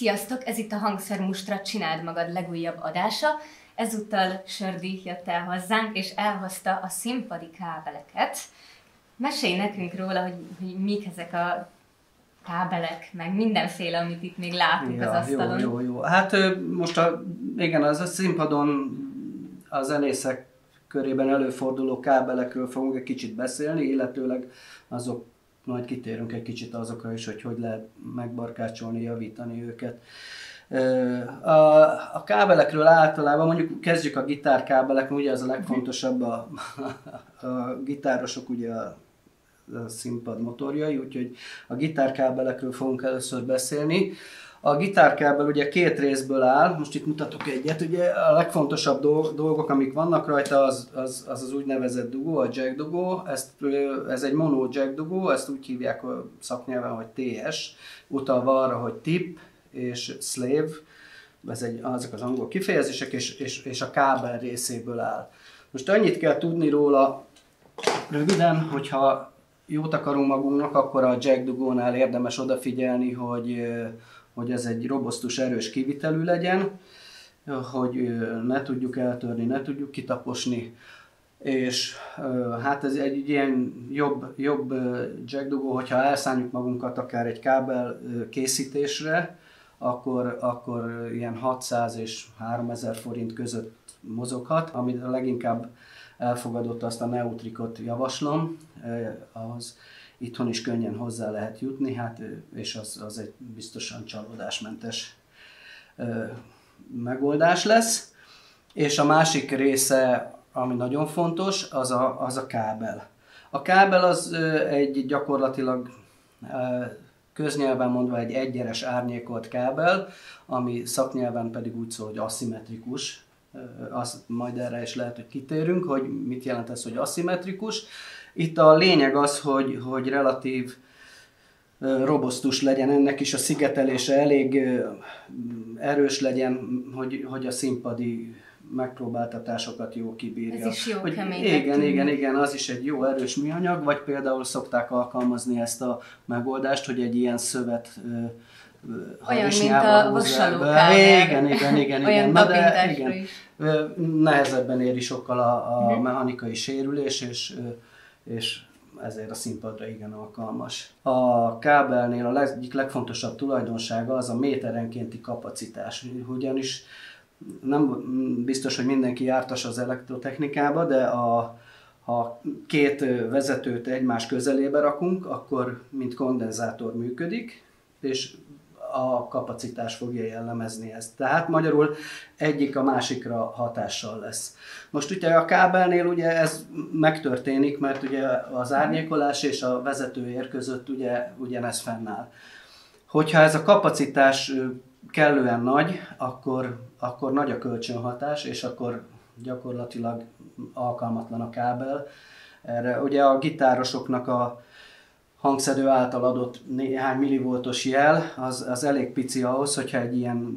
Sziasztok, ez itt a Hangszer Mustra Csináld Magad legújabb adása. Ezúttal Sördi jött el hozzánk, és elhozta a színpadi kábeleket. Mesélj nekünk róla, hogy, hogy mik ezek a kábelek, meg mindenféle, amit itt még látunk ja, az asztalon. Jó, jó, jó. Hát most a, igen, az a színpadon a zenészek körében előforduló kábelekről fogunk egy kicsit beszélni, illetőleg azok majd kitérünk egy kicsit azokra is, hogy hogy lehet megbarkácsolni, javítani őket. A, a kábelekről általában, mondjuk kezdjük a gitárkábelek, ugye az a legfontosabb, a, a gitárosok ugye a, a színpad motorjai, úgyhogy a gitárkábelekről fogunk először beszélni. A gitárkábel ugye két részből áll, most itt mutatok egyet, ugye a legfontosabb dolgok, amik vannak rajta, az az, az, az úgynevezett dugó, a jack dugó, ezt, ez egy mono jack dugó, ezt úgy hívják a szaknyelven, hogy TS, utalva arra, hogy tip és slave, ez egy, azok az angol kifejezések, és, és, és a kábel részéből áll. Most annyit kell tudni róla röviden, hogyha jót akarunk magunknak, akkor a jack dugónál érdemes odafigyelni, hogy hogy ez egy robosztus, erős kivitelű legyen, hogy ne tudjuk eltörni, ne tudjuk kitaposni, és hát ez egy ilyen jobb, jobb jackdugó, hogyha elszálljuk magunkat akár egy kábel készítésre, akkor, akkor ilyen 600 és 3000 forint között mozoghat, amit a leginkább elfogadott azt a Neutrikot javaslom, ahhoz itthon is könnyen hozzá lehet jutni, hát, és az, az egy biztosan csalódásmentes ö, megoldás lesz. És a másik része, ami nagyon fontos, az a, az a kábel. A kábel az ö, egy gyakorlatilag ö, köznyelven mondva egy egyenes árnyékolt kábel, ami szaknyelven pedig úgy szól, hogy aszimmetrikus. Az, majd erre is lehet, hogy kitérünk, hogy mit jelent ez, hogy aszimmetrikus. Itt a lényeg az, hogy, hogy relatív robosztus legyen ennek is a szigetelése, elég erős legyen, hogy, hogy a színpadi megpróbáltatásokat jó kibírja. Ez is jó hogy kemény. Igen, igen, igen, az is egy jó erős műanyag, vagy például szokták alkalmazni ezt a megoldást, hogy egy ilyen szövet olyan, mint a vasaló Igen, igen, igen. Olyan igen. Na, de, igen. Is. Nehezebben éri sokkal a, a Mhm. mechanikai sérülés, és és ezért a színpadra igen alkalmas. A kábelnél a egyik legfontosabb tulajdonsága az a méterenkénti kapacitás, ugyanis nem biztos, hogy mindenki jártas az elektrotechnikába, de a, ha két vezetőt egymás közelébe rakunk, akkor mint kondenzátor működik, és a kapacitás fogja jellemezni ezt. Tehát magyarul egyik a másikra hatással lesz. Most ugye a kábelnél ugye ez megtörténik, mert ugye az árnyékolás és a vezetőér között ugye ugyanez fennáll. Hogyha ez a kapacitás kellően nagy, akkor, akkor nagy a kölcsönhatás, és akkor gyakorlatilag alkalmatlan a kábel. Erre ugye a gitárosoknak a hangszedő által adott néhány millivoltos jel, az, az elég pici ahhoz, hogyha egy ilyen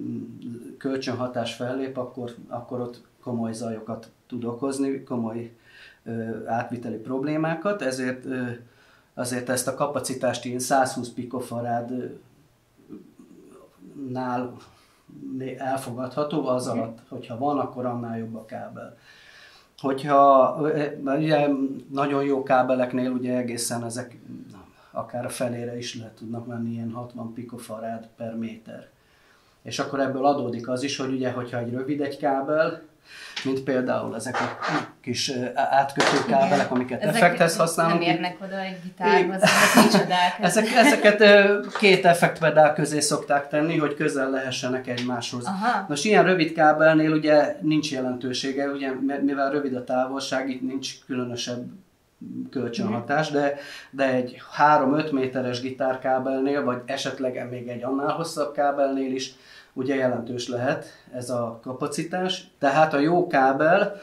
kölcsönhatás fellép, akkor, akkor ott komoly zajokat tud okozni, komoly ö, átviteli problémákat, ezért ö, azért ezt a kapacitást ilyen 120 pikofarád nál elfogadható, az alatt, hogyha van, akkor annál jobb a kábel. Hogyha ugye nagyon jó kábeleknél ugye egészen ezek akár a felére is lehet tudnak menni ilyen 60 pikofarád per méter. És akkor ebből adódik az is, hogy ugye, hogyha egy rövid egy kábel, mint például ezek a kis átkötő kábelek, amiket ezek effekthez használunk. Nem érnek oda egy gitárhoz, ezek ezeket két effektpedál közé szokták tenni, hogy közel lehessenek egymáshoz. Aha. Most ilyen rövid kábelnél ugye nincs jelentősége, ugye, mivel rövid a távolság, itt nincs különösebb kölcsönhatás, de, de egy 3-5 méteres gitárkábelnél, vagy esetleg még egy annál hosszabb kábelnél is ugye jelentős lehet ez a kapacitás. Tehát a jó kábel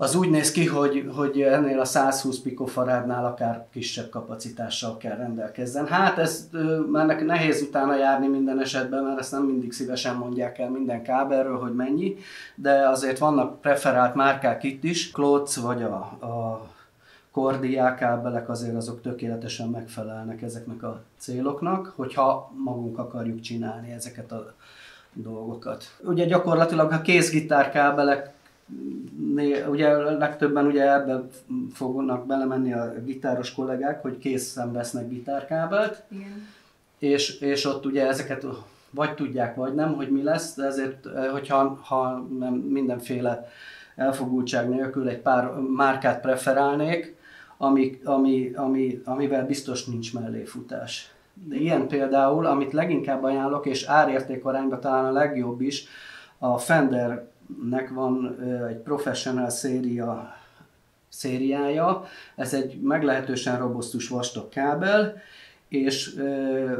az úgy néz ki, hogy, hogy ennél a 120 pikofarádnál akár kisebb kapacitással kell rendelkezzen. Hát ez ennek nehéz utána járni minden esetben, mert ezt nem mindig szívesen mondják el minden kábelről, hogy mennyi, de azért vannak preferált márkák itt is, Klotz vagy a, a kordiák kábelek azért azok tökéletesen megfelelnek ezeknek a céloknak, hogyha magunk akarjuk csinálni ezeket a dolgokat. Ugye gyakorlatilag a kézgitárkábelek ugye legtöbben ugye ebbe fognak belemenni a gitáros kollégák, hogy készen vesznek gitárkábelt, Igen. és, és ott ugye ezeket vagy tudják, vagy nem, hogy mi lesz, de ezért, hogyha ha nem mindenféle elfogultság nélkül egy pár márkát preferálnék, ami, ami, ami, amivel biztos nincs melléfutás. De ilyen például, amit leginkább ajánlok, és árérték arányban talán a legjobb is, a Fendernek van egy professional széria, szériája, ez egy meglehetősen robosztus vastag kábel, és ö,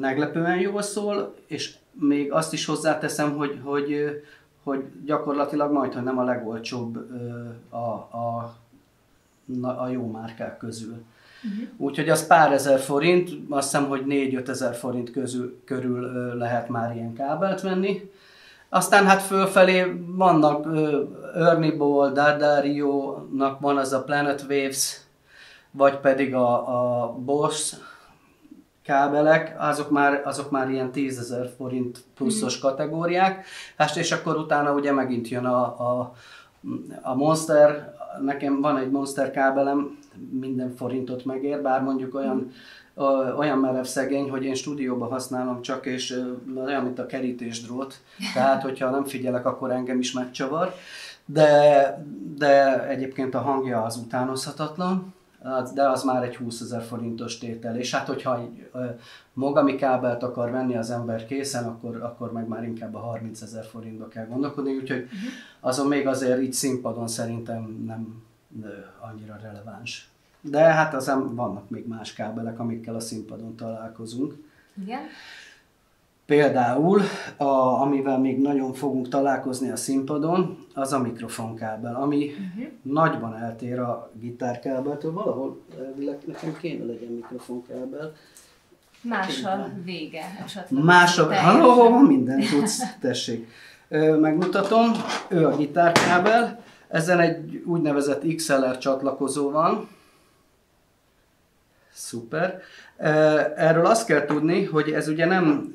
meglepően jól szól, és még azt is hozzáteszem, hogy, hogy, hogy gyakorlatilag majd, hogy nem a legolcsóbb ö, a, a, a jó márkák közül. Uh-huh. Úgyhogy az pár ezer forint, azt hiszem, hogy 4-5 ezer forint közül, körül lehet már ilyen kábelt venni. Aztán hát fölfelé vannak Ernie Ball, Dardario-nak van az a Planet Waves, vagy pedig a, a Boss kábelek, azok már, azok már ilyen 10 ezer forint pluszos mm. kategóriák, hát és akkor utána ugye megint jön a, a, a Monster, nekem van egy Monster kábelem, minden forintot megér, bár mondjuk olyan olyan merev szegény, hogy én stúdióban használom csak, és olyan, mint a kerítésdrót, tehát hogyha nem figyelek, akkor engem is megcsavar, de, de egyébként a hangja az utánozhatatlan, de az már egy 20 ezer forintos tétel, és hát hogyha egy mogami kábelt akar venni az ember készen, akkor, akkor meg már inkább a 30 ezer forintba kell gondolkodni, úgyhogy mhm. azon még azért így színpadon szerintem nem annyira releváns. De hát azon vannak még más kábelek, amikkel a színpadon találkozunk. Igen. Például, a, amivel még nagyon fogunk találkozni a színpadon, az a mikrofonkábel, ami uh-huh. nagyban eltér a gitárkábeltől. Valahol nekem kéne legyen mikrofonkábel. Más a vége esetleg. Más a, ha, minden tudsz, tessék. Megmutatom, ő a gitárkábel, ezen egy úgynevezett XLR csatlakozó van, Szuper. Erről azt kell tudni, hogy ez ugye nem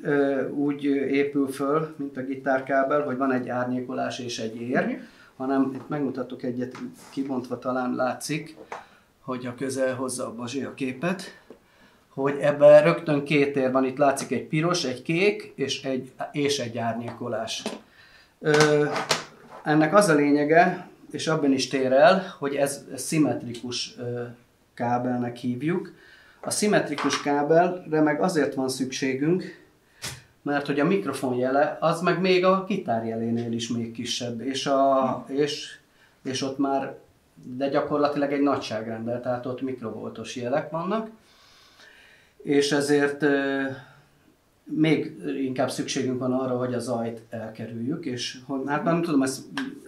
úgy épül föl, mint a gitárkábel, hogy van egy árnyékolás és egy ér, uh-huh. hanem itt megmutatok egyet, kibontva talán látszik, hogy a közel hozza a Bazsi a képet, hogy ebben rögtön két ér van, itt látszik egy piros, egy kék és egy, és egy árnyékolás. Ö, ennek az a lényege, és abban is tér el, hogy ez szimmetrikus ö, kábelnek hívjuk, a szimmetrikus kábelre meg azért van szükségünk, mert hogy a mikrofon jele, az meg még a gitárjelénél is még kisebb, és, a, és, és ott már, de gyakorlatilag egy nagyságrendel, tehát ott mikrovoltos jelek vannak, és ezért még inkább szükségünk van arra, hogy a zajt elkerüljük, és hát nem tudom, ezt,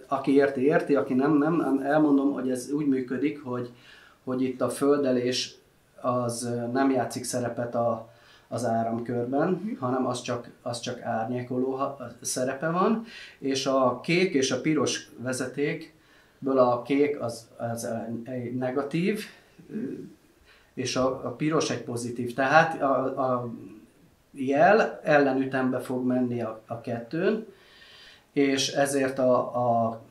aki érti, érti, aki nem, nem, elmondom, hogy ez úgy működik, hogy, hogy itt a földelés az nem játszik szerepet a, az áramkörben, uh-huh. hanem az csak, az csak árnyékoló szerepe van, és a kék és a piros vezetékből a kék az, az egy negatív, és a, a piros egy pozitív. Tehát a, a jel ellenütembe fog menni a, a kettőn, és ezért a, a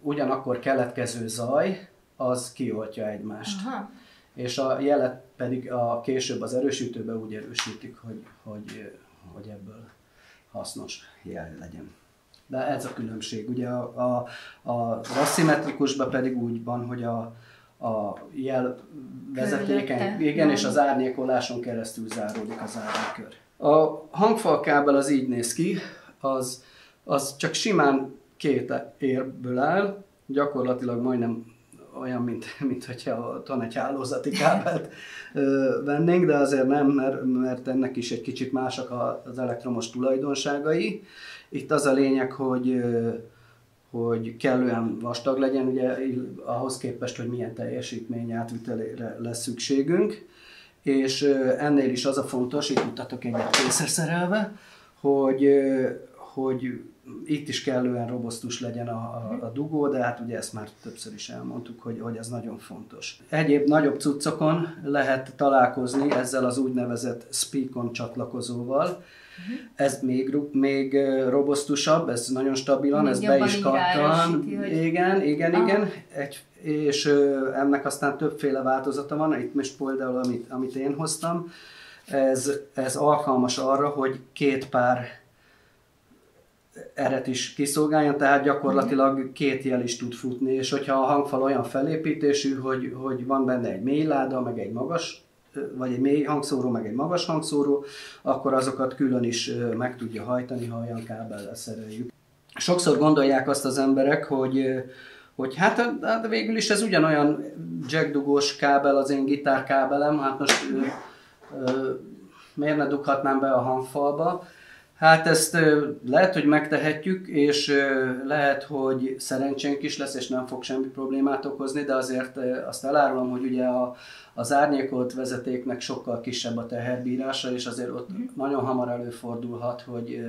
ugyanakkor keletkező zaj az kioltja egymást. Aha és a jelet pedig a később az erősítőbe úgy erősítik, hogy, hogy, hogy ebből hasznos jel legyen. De ez a különbség. Ugye a, a, a aszimmetrikusban pedig úgy van, hogy a, a jel vezetéken, igen, és az árnyékoláson keresztül záródik az áramkör. A hangfalkábel az így néz ki, az, az csak simán két érből áll, gyakorlatilag majdnem olyan, mint, mint hogyha van egy hálózati kábelt vennénk, de azért nem, mert, mert ennek is egy kicsit másak az elektromos tulajdonságai. Itt az a lényeg, hogy hogy kellően vastag legyen, ugye ahhoz képest, hogy milyen teljesítmény átvitelére lesz szükségünk. És ennél is az a fontos, itt mutatok egyet készre szerelve, hogy, hogy itt is kellően robosztus legyen a, a, a dugó, de hát ugye ezt már többször is elmondtuk, hogy, hogy ez nagyon fontos. Egyéb nagyobb cuccokon lehet találkozni ezzel az úgynevezett Speakon csatlakozóval, ez még, még robosztusabb, ez nagyon stabilan, még ez be is kattan. Igen, igen, ah. igen. Egy, és ennek aztán többféle változata van. Itt most például, amit, amit én hoztam, ez, ez alkalmas arra, hogy két pár eret is kiszolgáljon, tehát gyakorlatilag két jel is tud futni, és hogyha a hangfal olyan felépítésű, hogy, hogy van benne egy mély láda, meg egy magas vagy egy mély hangszóró, meg egy magas hangszóró, akkor azokat külön is meg tudja hajtani, ha olyan kábellel szereljük. Sokszor gondolják azt az emberek, hogy hogy hát, hát végül is ez ugyanolyan jackdugós kábel az én gitárkábelem, hát most ö, ö, miért ne dughatnám be a hangfalba. Hát ezt lehet, hogy megtehetjük, és lehet, hogy szerencsénk is lesz, és nem fog semmi problémát okozni, de azért azt elárulom, hogy ugye a, az árnyékolt vezetéknek sokkal kisebb a teherbírása, és azért ott mm. nagyon hamar előfordulhat, hogy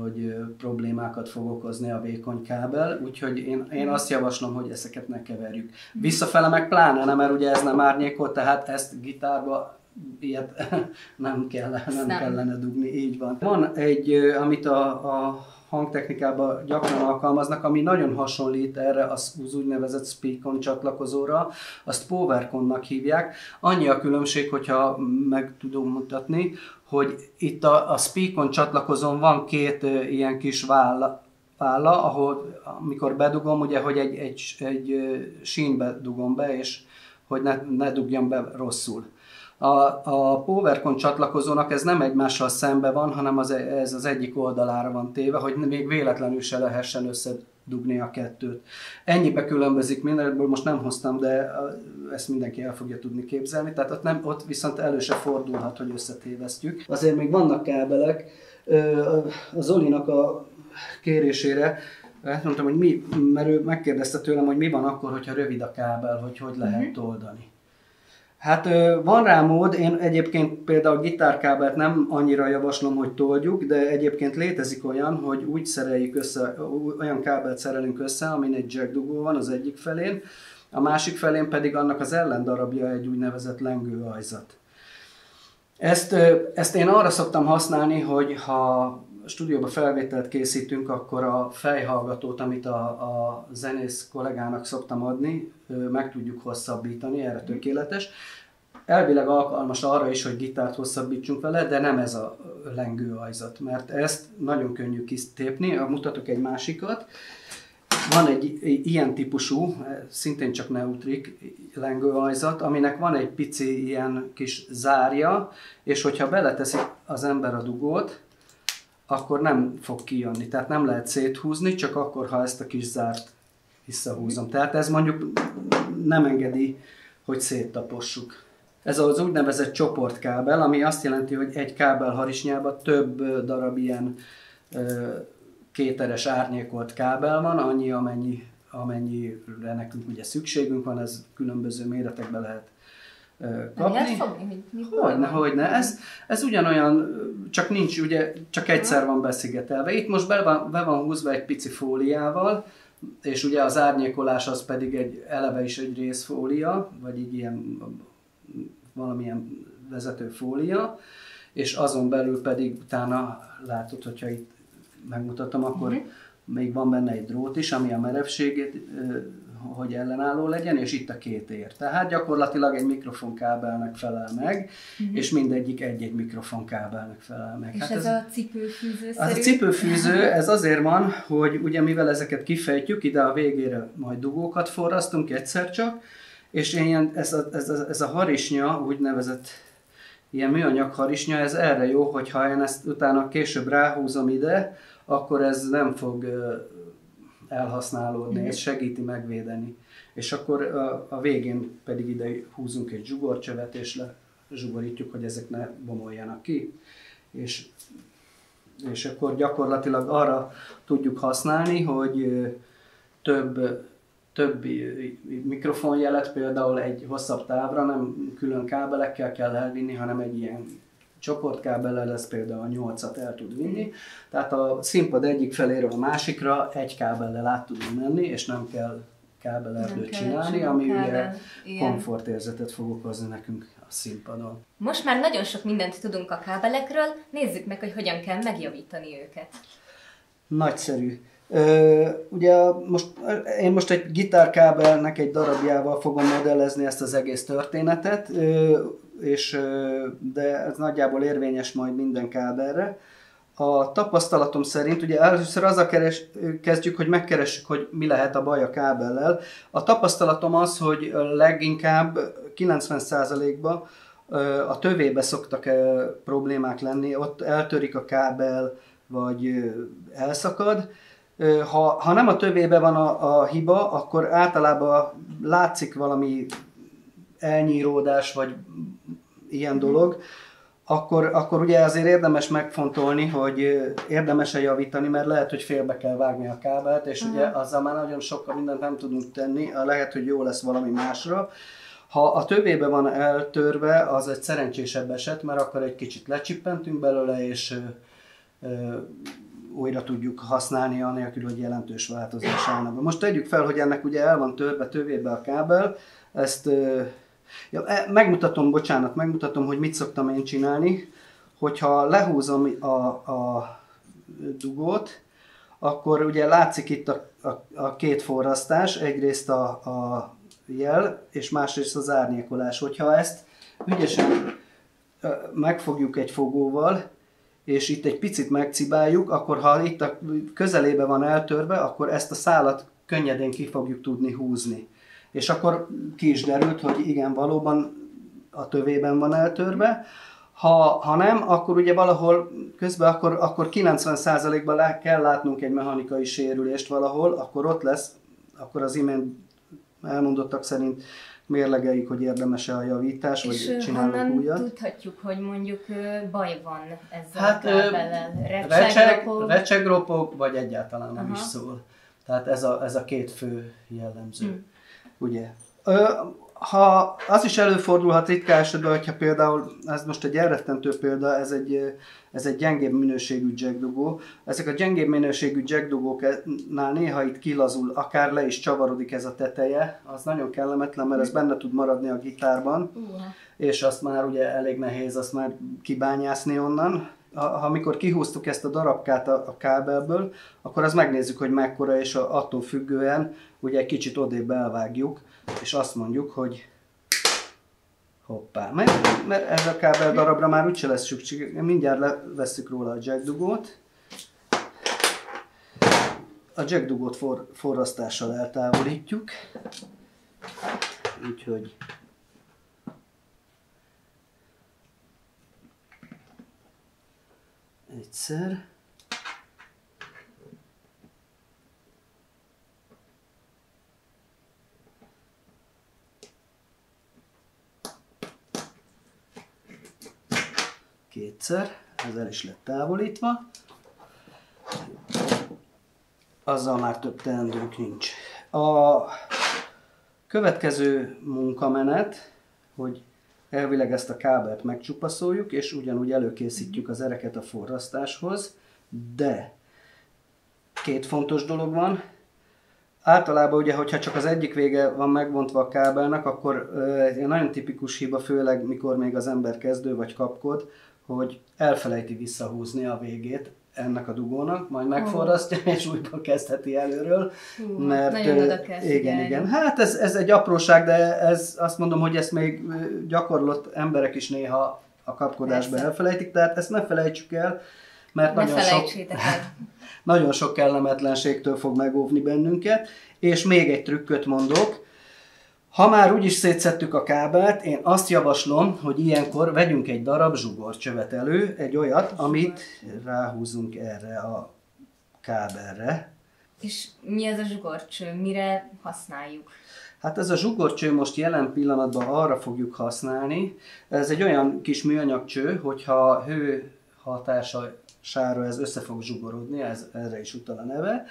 hogy problémákat fog okozni a vékony kábel, úgyhogy én, én azt javaslom, hogy ezeket ne keverjük. Mhm. Visszafele meg pláne nem, mert ugye ez nem árnyékolt, tehát ezt gitárba ilyet nem, kell, nem, nem kellene dugni, így van. Van egy, amit a, a hangtechnikában gyakran alkalmaznak, ami nagyon hasonlít erre az úgynevezett Speakon csatlakozóra, azt Powerconnak hívják. Annyi a különbség, hogyha meg tudom mutatni, hogy itt a, a Speakon csatlakozón van két uh, ilyen kis válla, válla, ahol amikor bedugom, ugye, hogy egy, egy, egy sínbe dugom be, és hogy ne, ne dugjam be rosszul. A, a PowerCon csatlakozónak ez nem egymással szembe van, hanem az, ez az egyik oldalára van téve, hogy még véletlenül se lehessen összedugni a kettőt. Ennyibe különbözik mindenből, most nem hoztam, de ezt mindenki el fogja tudni képzelni, tehát ott, nem, ott viszont elő se fordulhat, hogy összetévesztjük. Azért még vannak kábelek, az Olinak a kérésére mondtam, hogy mi, mert ő megkérdezte tőlem, hogy mi van akkor, hogyha rövid a kábel, hogy hogy lehet uh-huh. oldani. Hát van rá mód, én egyébként például gitárkábelt nem annyira javaslom, hogy toldjuk, de egyébként létezik olyan, hogy úgy szereljük össze, olyan kábelt szerelünk össze, amin egy jack dugó van az egyik felén, a másik felén pedig annak az ellendarabja egy úgynevezett lengőajzat. Ezt, ezt én arra szoktam használni, hogy ha stúdióba felvételt készítünk, akkor a fejhallgatót, amit a, a zenész kollégának szoktam adni, meg tudjuk hosszabbítani, erre tökéletes. Elvileg alkalmas arra is, hogy gitárt hosszabbítsunk vele, de nem ez a lengőajzat, mert ezt nagyon könnyű kitépni. Mutatok egy másikat. Van egy ilyen típusú, szintén csak neutrik lengőajzat, aminek van egy pici ilyen kis zárja, és hogyha beleteszi az ember a dugót, akkor nem fog kijönni. Tehát nem lehet széthúzni, csak akkor, ha ezt a kis zárt visszahúzom. Tehát ez mondjuk nem engedi, hogy széttapossuk. Ez az úgynevezett csoportkábel, ami azt jelenti, hogy egy kábel harisnyában több darab ilyen kéteres árnyékolt kábel van, annyi, amennyi, amennyire nekünk ugye szükségünk van, ez különböző méretekben lehet kapni. Lehet fogni? Hogyne, hogyne. Ez, ez ugyanolyan, csak nincs, ugye, csak egyszer van beszigetelve. Itt most be van, be van húzva egy pici fóliával, és ugye az árnyékolás az pedig egy eleve is egy részfólia, vagy így ilyen valamilyen vezető fólia, és azon belül pedig utána látod, hogyha itt megmutatom, akkor uh-huh. még van benne egy drót is, ami a merevségét hogy ellenálló legyen, és itt a két ér. Tehát gyakorlatilag egy mikrofonkábelnek felel meg, uh-huh. és mindegyik egy-egy mikrofonkábelnek felel meg. És hát ez, ez a cipőfűző Az a cipőfűző, ez azért van, hogy ugye mivel ezeket kifejtjük, ide a végére majd dugókat forrasztunk egyszer csak, és ilyen, ez, a, ez, a, ez a harisnya, úgynevezett ilyen műanyag harisnya, ez erre jó, hogyha én ezt utána később ráhúzom ide, akkor ez nem fog elhasználódni, ez segíti megvédeni. És akkor a, végén pedig ide húzunk egy zsugorcsövet, és le zsugorítjuk, hogy ezek ne bomoljanak ki. És, és akkor gyakorlatilag arra tudjuk használni, hogy több, több mikrofonjelet például egy hosszabb távra nem külön kábelekkel kell elvinni, hanem egy ilyen csoportkábellel ez például a 8-at el tud vinni, tehát a színpad egyik feléről a másikra egy kábellel át tudunk menni, és nem kell kábelerdőt csinálni, ami kábel. ugye komfortérzetet fog okozni nekünk a színpadon. Most már nagyon sok mindent tudunk a kábelekről, nézzük meg, hogy hogyan kell megjavítani őket. Nagyszerű. Ö, ugye most, én most egy gitárkábelnek egy darabjával fogom modellezni ezt az egész történetet, ö, és, de ez nagyjából érvényes majd minden kábelre. A tapasztalatom szerint, ugye először az a keres, kezdjük, hogy megkeressük, hogy mi lehet a baj a kábellel. A tapasztalatom az, hogy leginkább 90%-ban a tövébe szoktak problémák lenni, ott eltörik a kábel, vagy elszakad. Ha, ha nem a tövébe van a, a hiba, akkor általában látszik valami elnyíródás, vagy ilyen dolog, akkor, akkor ugye azért érdemes megfontolni, hogy érdemes-e javítani, mert lehet, hogy félbe kell vágni a kábelt, és uh-huh. ugye azzal már nagyon sokkal mindent nem tudunk tenni, lehet, hogy jó lesz valami másra. Ha a tövébe van eltörve, az egy szerencsésebb eset, mert akkor egy kicsit lecsippentünk belőle, és ö, ö, újra tudjuk használni, anélkül, hogy jelentős változás állna. Most tegyük fel, hogy ennek ugye el van törve tövébe a kábel, ezt ö, Ja, e, megmutatom, bocsánat, megmutatom, hogy mit szoktam én csinálni. Hogyha lehúzom a, a dugót, akkor ugye látszik itt a, a, a két forrasztás, egyrészt a, a jel, és másrészt az árnyékolás. Hogyha ezt ügyesen megfogjuk egy fogóval, és itt egy picit megcibáljuk, akkor ha itt a közelébe van eltörve, akkor ezt a szálat könnyedén ki fogjuk tudni húzni. És akkor ki is derült, hogy igen, valóban a tövében van eltörve. Ha, ha nem, akkor ugye valahol közben akkor, akkor 90%-ban kell látnunk egy mechanikai sérülést valahol, akkor ott lesz, akkor az imént elmondottak szerint mérlegeik, hogy érdemes-e a javítás, és vagy csinálunk újat. tudhatjuk, hogy mondjuk baj van ezzel hát, a kábellel? Recsegropok? Recsegropok, vagy egyáltalán nem Aha. is szól. Tehát ez a, ez a két fő jellemző. Hmm. Ugye? Ö, ha az is előfordulhat ritka esetben, hogyha például, ez most egy elrettentő példa, ez egy, ez egy gyengébb minőségű jackdugó. Ezek a gyengébb minőségű jackdugóknál néha itt kilazul, akár le is csavarodik ez a teteje, az nagyon kellemetlen, mert ez benne tud maradni a gitárban, uh. és azt már ugye elég nehéz azt már kibányászni onnan. Ha, amikor kihúztuk ezt a darabkát a, a kábelből, akkor az megnézzük, hogy mekkora, és a, attól függően ugye egy kicsit odébb elvágjuk, és azt mondjuk, hogy hoppá, mert, mert ez a kábel darabra már úgyse lesz szükség, mindjárt levesszük róla a jack dugót. A jack dugót for, forrasztással eltávolítjuk, úgyhogy egyszer, kétszer, ez el is lett távolítva. Azzal már több teendőnk nincs. A következő munkamenet, hogy elvileg ezt a kábelt megcsupaszoljuk, és ugyanúgy előkészítjük az ereket a forrasztáshoz, de két fontos dolog van. Általában ugye, hogyha csak az egyik vége van megbontva a kábelnek, akkor egy nagyon tipikus hiba, főleg mikor még az ember kezdő vagy kapkod, hogy elfelejti visszahúzni a végét ennek a dugónak, majd megforrasztja, oh. és újból kezdheti előről. Uh, mert nagyon oda kell igen, igen. Hát ez, ez egy apróság, de ez azt mondom, hogy ezt még gyakorlott emberek is néha a kapkodásba Persze. elfelejtik, tehát ezt ne felejtsük el, mert ne nagyon sok, nagyon sok kellemetlenségtől fog megóvni bennünket. És még egy trükköt mondok, ha már úgyis szétszettük a kábelt, én azt javaslom, hogy ilyenkor vegyünk egy darab zsugorcsövet elő, egy olyat, amit ráhúzunk erre a kábelre. És mi ez a zsugorcső? Mire használjuk? Hát ez a zsugorcső most jelen pillanatban arra fogjuk használni. Ez egy olyan kis műanyag cső, hogyha hő hatására ez össze fog zsugorodni, ez, erre is utal a neve.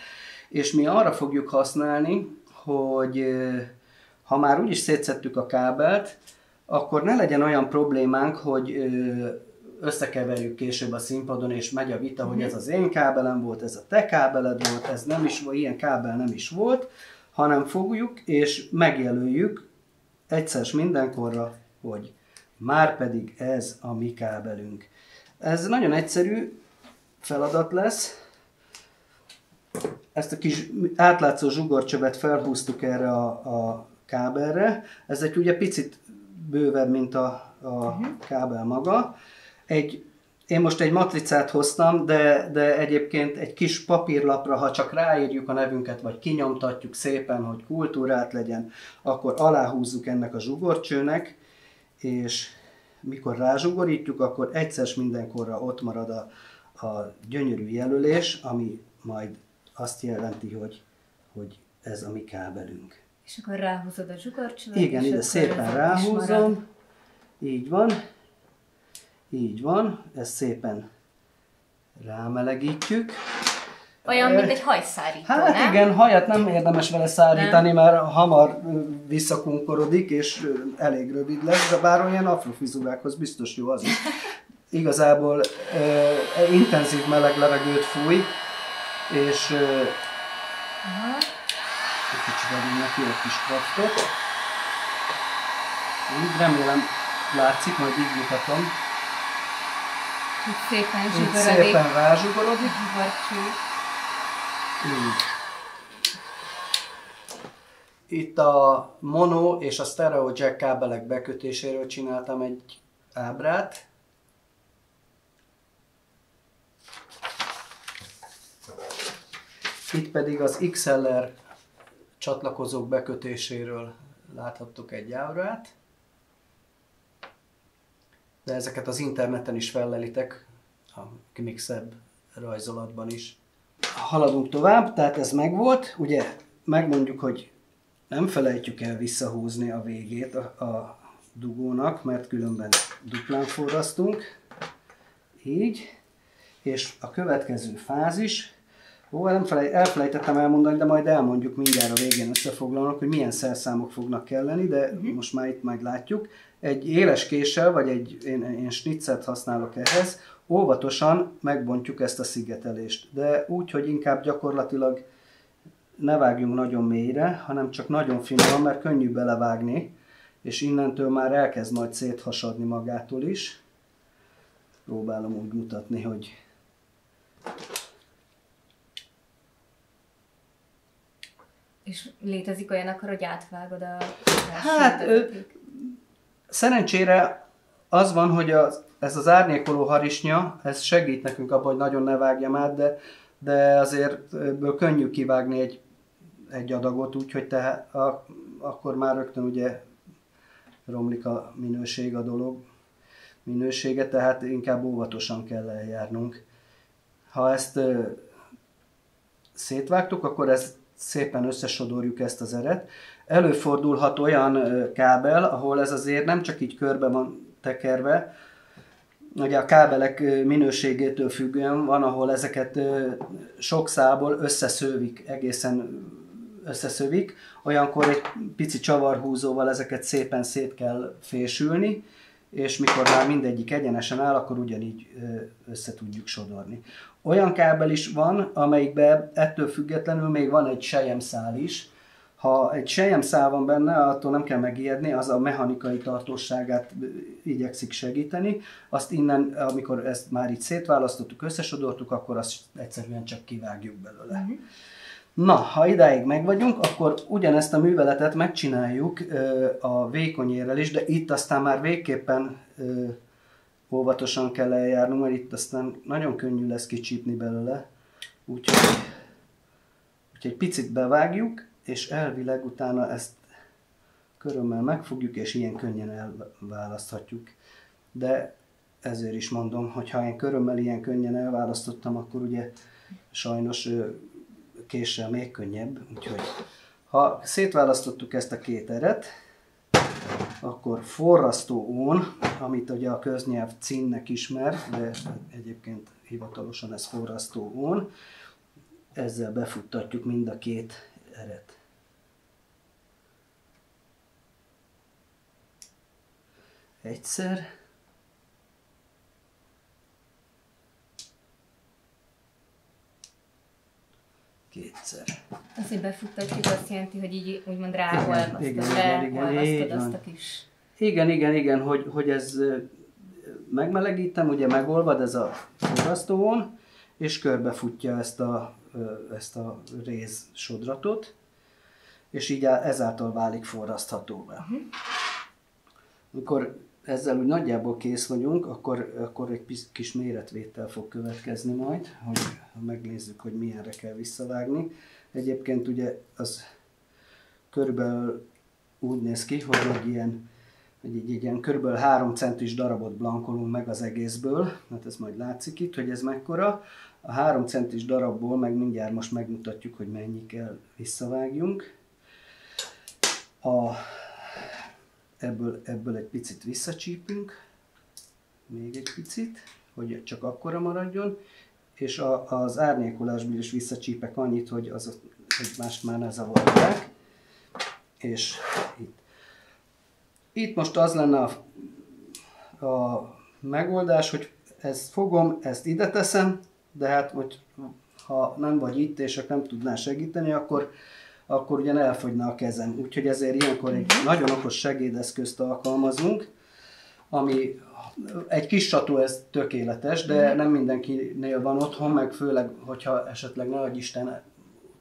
És mi arra fogjuk használni, hogy ha már úgyis szétszettük a kábelt, akkor ne legyen olyan problémánk, hogy összekeverjük később a színpadon, és megy a vita, hogy ez az én kábelem volt, ez a te kábeled volt, ez nem is volt, ilyen kábel nem is volt, hanem fogjuk és megjelöljük egyszer mindenkorra, hogy már pedig ez a mi kábelünk. Ez nagyon egyszerű feladat lesz. Ezt a kis átlátszó zsugorcsövet felhúztuk erre a, a kábelre. Ez egy ugye picit bővebb, mint a, a uh-huh. kábel maga. Egy, én most egy matricát hoztam, de, de egyébként egy kis papírlapra, ha csak ráírjuk a nevünket, vagy kinyomtatjuk szépen, hogy kultúrát legyen, akkor aláhúzzuk ennek a zsugorcsőnek, és mikor rázsugorítjuk, akkor egyszer mindenkorra ott marad a, a gyönyörű jelölés, ami majd azt jelenti, hogy, hogy ez a mi kábelünk. És akkor ráhúzod a zsugorcsövet. Igen, ide szépen ráhúzom. Így van. Így van. Ezt szépen rámelegítjük. Olyan, mint egy hajszárító, Hát nem? igen, hajat nem érdemes vele szárítani, mert hamar visszakunkorodik, és elég rövid lesz, de bár olyan afrofizurákhoz biztos jó az is. Igazából uh, intenzív meleg levegőt fúj, és uh, Aha. Egy kicsit adunk neki egy kis kraftot. Így remélem látszik, majd így mutatom. Szépen zsugorodik. szépen rázsugorodik. Így. Itt a mono és a stereo jack kábelek bekötéséről csináltam egy ábrát. Itt pedig az XLR csatlakozók bekötéséről láthattuk egy ábrát. De ezeket az interneten is fellelitek, a Mixed rajzolatban is. Haladunk tovább, tehát ez megvolt, ugye megmondjuk, hogy nem felejtjük el visszahúzni a végét a, a dugónak, mert különben duplán forrasztunk. Így. És a következő fázis, ó, nem felej, elfelejtettem elmondani, de majd elmondjuk mindjárt a végén összefoglalnak, hogy milyen szerszámok fognak kelleni, de uh-huh. most már itt majd látjuk. Egy éles késsel, vagy egy, én, én snitzet használok ehhez, óvatosan megbontjuk ezt a szigetelést, de úgy, hogy inkább gyakorlatilag ne vágjunk nagyon mélyre, hanem csak nagyon finoman, mert könnyű belevágni, és innentől már elkezd majd széthasadni magától is. Próbálom úgy mutatni, hogy És létezik olyan akkor, hogy átvágod a... Hát, ö, szerencsére az van, hogy az, ez az árnyékoló harisnya, ez segít nekünk abban, hogy nagyon ne vágjam át, de, de azért ebből könnyű kivágni egy, egy adagot, úgyhogy te, a, akkor már rögtön ugye romlik a minőség, a dolog minősége, tehát inkább óvatosan kell eljárnunk. Ha ezt ö, szétvágtuk, akkor ezt szépen összesodorjuk ezt az eret. Előfordulhat olyan kábel, ahol ez azért nem csak így körbe van tekerve, ugye a kábelek minőségétől függően van, ahol ezeket sok szából összeszövik, egészen összeszövik, olyankor egy pici csavarhúzóval ezeket szépen szét kell fésülni, és mikor már mindegyik egyenesen áll, akkor ugyanígy össze tudjuk sodorni. Olyan kábel is van, amelyikben ettől függetlenül még van egy sejemszál is. Ha egy sejemszál van benne, attól nem kell megijedni, az a mechanikai tartóságát igyekszik segíteni. Azt innen, amikor ezt már így szétválasztottuk, összesodortuk, akkor azt egyszerűen csak kivágjuk belőle. Mhm. Na, ha idáig meg vagyunk, akkor ugyanezt a műveletet megcsináljuk ö, a vékonyérrel is, de itt aztán már végképpen ö, óvatosan kell eljárnunk, mert itt aztán nagyon könnyű lesz kicsípni belőle. Úgyhogy, úgyhogy picit bevágjuk, és elvileg utána ezt körömmel megfogjuk, és ilyen könnyen elválaszthatjuk. De ezért is mondom, hogy ha én körömmel ilyen könnyen elválasztottam, akkor ugye sajnos késsel még könnyebb, úgyhogy ha szétválasztottuk ezt a két eret, akkor forrasztó ón, amit ugye a köznyelv cinnek ismer, de egyébként hivatalosan ez forrasztó ón, ezzel befuttatjuk mind a két eret. Egyszer, kétszer. Azért befuttatjuk azt jelenti, hogy így úgymond ráolvasztod, igen, igen, igen, igen, azt a kis... Igen, igen, igen, hogy, hogy ez megmelegítem, ugye megolvad ez a forrasztón, és körbefutja ezt a, ezt a réz sodratot, és így ezáltal válik forraszthatóvá. Uh-huh. Amikor ezzel úgy nagyjából kész vagyunk, akkor, akkor egy kis méretvétel fog következni majd, hogy megnézzük, hogy milyenre kell visszavágni. Egyébként ugye az körülbelül úgy néz ki, hogy egy ilyen, egy, egy, egy ilyen körülbelül 3 centis darabot blankolunk meg az egészből, hát ez majd látszik itt, hogy ez mekkora. A 3 centis darabból meg mindjárt most megmutatjuk, hogy mennyi kell visszavágjunk. A ebből, ebből egy picit visszacsípünk, még egy picit, hogy csak akkora maradjon, és a, az árnyékolásból is visszacsípek annyit, hogy az egymást már ne zavarják, és itt. Itt most az lenne a, a megoldás, hogy ezt fogom, ezt ide teszem, de hát, hogy ha nem vagy itt, és nem tudnál segíteni, akkor akkor ugyan elfogyna a kezem. Úgyhogy ezért ilyenkor egy nagyon okos segédeszközt alkalmazunk, ami egy kis satú ez tökéletes, de mhm. nem mindenkinél van otthon, meg főleg, hogyha esetleg ne adj Isten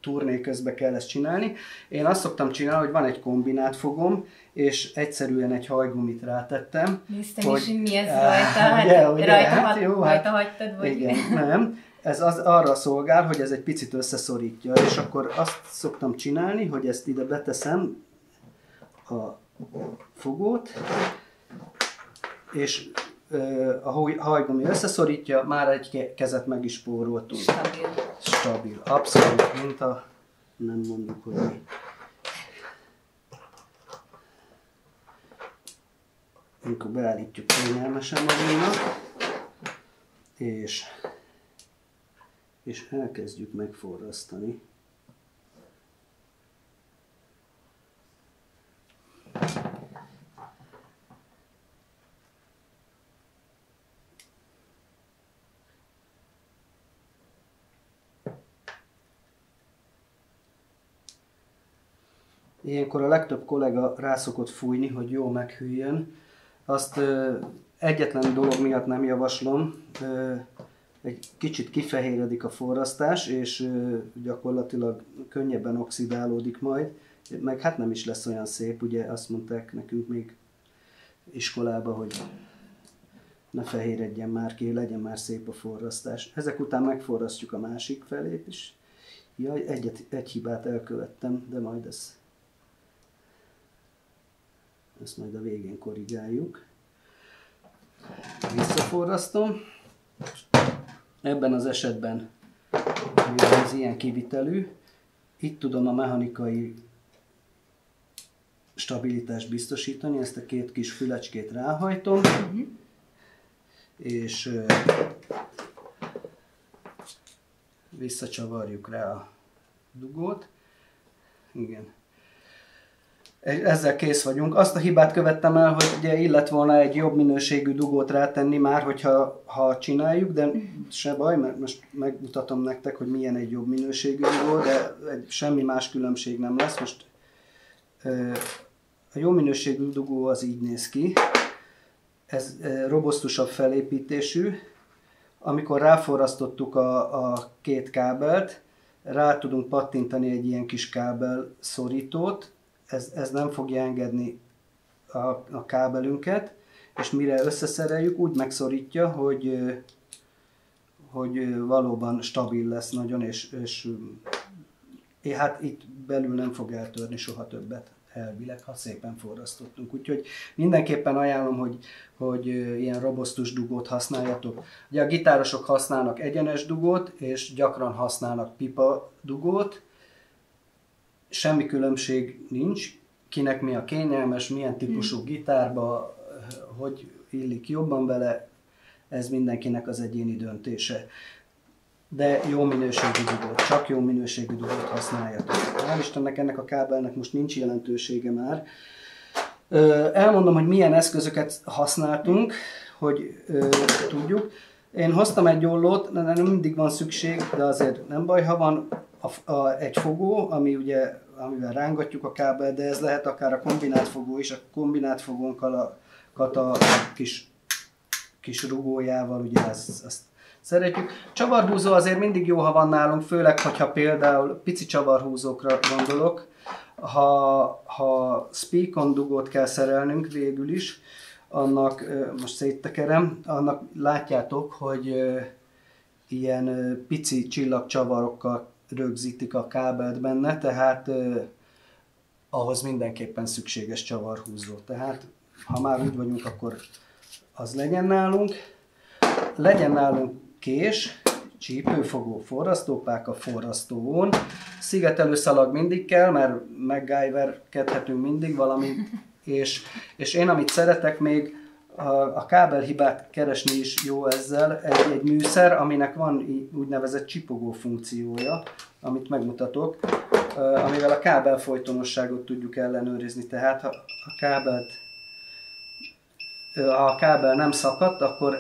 turné közben kell ezt csinálni. Én azt szoktam csinálni, hogy van egy kombinát fogom, és egyszerűen egy hajgumit rátettem. Néztem hogy, is, mi ez rajta, hát, ugye, ugye, rajta, hát, jó, hát, rajta hagytad, vagy? Igen, nem ez az, arra szolgál, hogy ez egy picit összeszorítja, és akkor azt szoktam csinálni, hogy ezt ide beteszem a fogót, és a hajgumi összeszorítja, már egy kezet meg is spóroltunk. Stabil. Stabil, abszolút, mint a, nem mondjuk, hogy mi. Amikor beállítjuk kényelmesen magunknak, és és elkezdjük megforrasztani. Ilyenkor a legtöbb kollega rászokott fújni, hogy jó meghűljön. Azt ö, egyetlen dolog miatt nem javaslom, ö, egy kicsit kifehéredik a forrasztás, és gyakorlatilag könnyebben oxidálódik majd, meg hát nem is lesz olyan szép, ugye azt mondták nekünk még iskolában, hogy ne fehéredjen már ki, legyen már szép a forrasztás. Ezek után megforrasztjuk a másik felét is. Jaj, egyet, egy hibát elkövettem, de majd ezt, ezt majd a végén korrigáljuk. Visszaforrasztom. Ebben az esetben, mivel ez ilyen kivitelű, itt tudom a mechanikai stabilitást biztosítani, ezt a két kis fülecskét ráhajtom, uh-huh. és visszacsavarjuk rá a dugót. Igen ezzel kész vagyunk. Azt a hibát követtem el, hogy ugye illet volna egy jobb minőségű dugót rátenni már, hogyha ha csináljuk, de se baj, mert most megmutatom nektek, hogy milyen egy jobb minőségű dugó, de egy, semmi más különbség nem lesz. Most a jó minőségű dugó az így néz ki. Ez robosztusabb felépítésű. Amikor ráforrasztottuk a, a két kábelt, rá tudunk pattintani egy ilyen kis kábel szorítót, ez, ez nem fogja engedni a, a kábelünket, és mire összeszereljük, úgy megszorítja, hogy, hogy valóban stabil lesz nagyon, és, és hát itt belül nem fog eltörni soha többet elvileg, ha szépen forrasztottunk. Úgyhogy mindenképpen ajánlom, hogy, hogy ilyen robosztus dugót használjatok. Ugye a gitárosok használnak egyenes dugót, és gyakran használnak pipa dugót, semmi különbség nincs, kinek mi a kényelmes, milyen típusú hmm. gitárba, hogy illik jobban vele, ez mindenkinek az egyéni döntése. De jó minőségű dugót, csak jó minőségű dugót használjatok. Hál' Istennek ennek a kábelnek most nincs jelentősége már. Elmondom, hogy milyen eszközöket használtunk, hogy tudjuk. Én hoztam egy ollót, nem mindig van szükség, de azért nem baj, ha van a, a, egy fogó, ami ugye, amivel rángatjuk a kábel, de ez lehet akár a kombinált fogó is, a kombinált fogónkkal a, a, kis, kis rugójával, ugye ezt, ezt szeretjük. Csavarhúzó azért mindig jó, ha van nálunk, főleg, hogyha például pici csavarhúzókra gondolok, ha, ha speak-on dugót kell szerelnünk végül is, annak, most széttekerem, annak látjátok, hogy ilyen pici csillagcsavarokkal rögzítik a kábelt benne, tehát ahhoz mindenképpen szükséges csavarhúzó. Tehát ha már úgy vagyunk, akkor az legyen nálunk. Legyen nálunk kés, csípőfogó, forrasztópáka, forrasztóvón. Szigetelő szalag mindig kell, mert MacGyver-kedhetünk mindig valami. És, és én amit szeretek még, a, a kábelhibát keresni is jó ezzel, egy, egy műszer, aminek van úgynevezett csipogó funkciója, amit megmutatok, amivel a kábel folytonosságot tudjuk ellenőrizni. Tehát ha a kábelt a kábel nem szakadt, akkor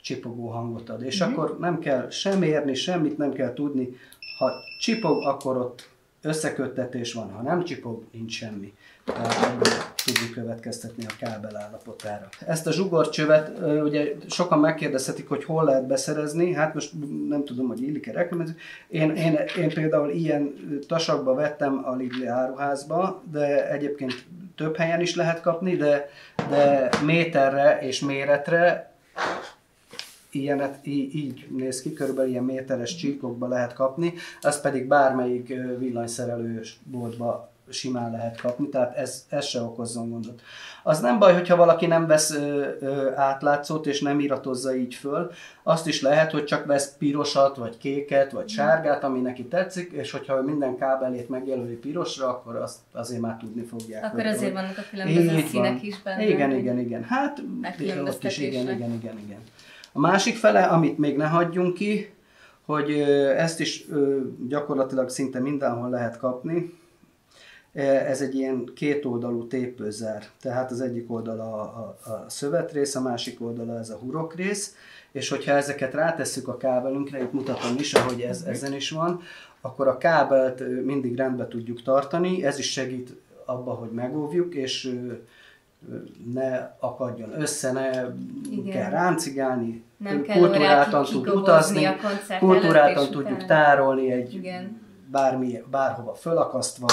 csipogó hangot ad. És mm-hmm. akkor nem kell sem érni, semmit nem kell tudni. Ha csipog, akkor ott összeköttetés van, ha nem csipog, nincs semmi. Tehát tudjuk következtetni a kábel állapotára. Ezt a zsugorcsövet ugye sokan megkérdezhetik, hogy hol lehet beszerezni, hát most nem tudom, hogy illik-e reklamázni. Én, én, én például ilyen tasakba vettem a Lidl áruházba, de egyébként több helyen is lehet kapni, de, de méterre és méretre ilyenet, így, így néz ki, körülbelül ilyen méteres csíkokba lehet kapni, azt pedig bármelyik villanyszerelős boltba simán lehet kapni, tehát ez, ez se okozzon gondot. Az nem baj, hogyha valaki nem vesz ö, ö, átlátszót és nem iratozza így föl, azt is lehet, hogy csak vesz pirosat, vagy kéket, vagy sárgát, ami neki tetszik, és hogyha minden kábelét megjelöli pirosra, akkor azt azért már tudni fogják. Akkor azért vannak a különböző színek van. is benne. Igen, igen, igen. Hát ott is igen, igen, igen, igen. A másik fele, amit még ne hagyjunk ki, hogy ezt is gyakorlatilag szinte mindenhol lehet kapni, ez egy ilyen kétoldalú tépőzár. Tehát az egyik oldala a, a, a szövetrész, a másik oldala ez a hurokrész, és hogyha ezeket rátesszük a kábelünkre, itt mutatom is, ahogy ez ezen is van, akkor a kábelt mindig rendbe tudjuk tartani, ez is segít abba, hogy megóvjuk, és ne akadjon össze, ne Igen. kell ráncigálni, nem kell kultúráltan tud utazni, kultúráltan tudjuk után. tárolni egy Igen. bármi, bárhova fölakasztva,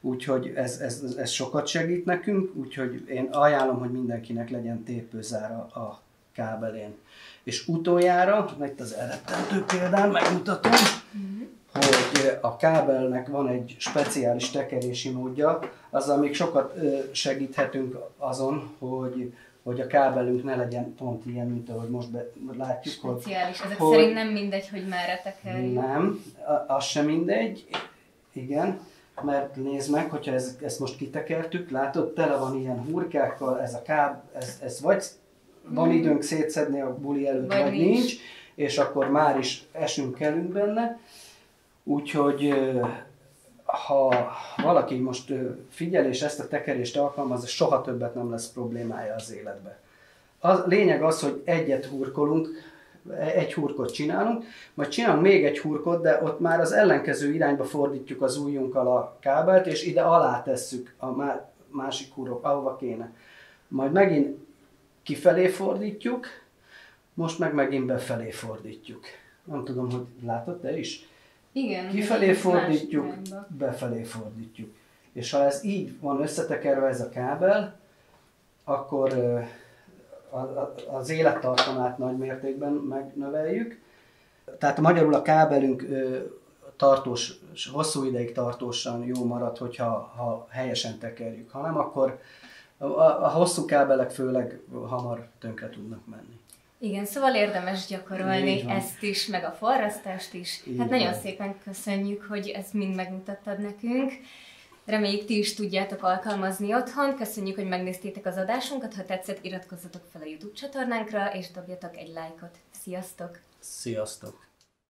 úgyhogy ez, ez, ez sokat segít nekünk, úgyhogy én ajánlom, hogy mindenkinek legyen tépőzára a kábelén. És utoljára, itt az elrettentő példán megmutatom, mm-hmm hogy a kábelnek van egy speciális tekerési módja, azzal még sokat segíthetünk azon, hogy hogy a kábelünk ne legyen pont ilyen, mint ahogy most be, látjuk. Speciális. Ezek hogy, szerint nem mindegy, hogy merre tekerjük. Nem, az sem mindegy. Igen, mert nézd meg, hogyha ez, ezt most kitekertük, látod, tele van ilyen hurkákkal, ez a káb, ez, ez vagy van hmm. időnk szétszedni a buli előtt, vagy, vagy nincs. nincs, és akkor már is esünk kelünk benne. Úgyhogy ha valaki most figyel és ezt a tekerést alkalmaz, soha többet nem lesz problémája az életbe. A lényeg az, hogy egyet hurkolunk, egy hurkot csinálunk, majd csinálunk még egy hurkot, de ott már az ellenkező irányba fordítjuk az ujjunkkal a kábelt, és ide alá tesszük a másik hurok, ahova kéne. Majd megint kifelé fordítjuk, most meg megint befelé fordítjuk. Nem tudom, hogy látod te is? Igen. Kifelé fordítjuk, befelé fordítjuk. És ha ez így van összetekerve ez a kábel, akkor az élettartamát nagy mértékben megnöveljük. Tehát magyarul a kábelünk tartós, hosszú ideig tartósan jó marad, hogyha ha helyesen tekerjük. Ha nem, akkor a, a hosszú kábelek főleg hamar tönkre tudnak menni. Igen, szóval érdemes gyakorolni ezt is, meg a forrasztást is. Így hát van. nagyon szépen köszönjük, hogy ezt mind megmutattad nekünk. Reméljük ti is tudjátok alkalmazni otthon. Köszönjük, hogy megnéztétek az adásunkat. Ha tetszett, iratkozzatok fel a YouTube csatornánkra, és dobjatok egy lájkot. Sziasztok! Sziasztok!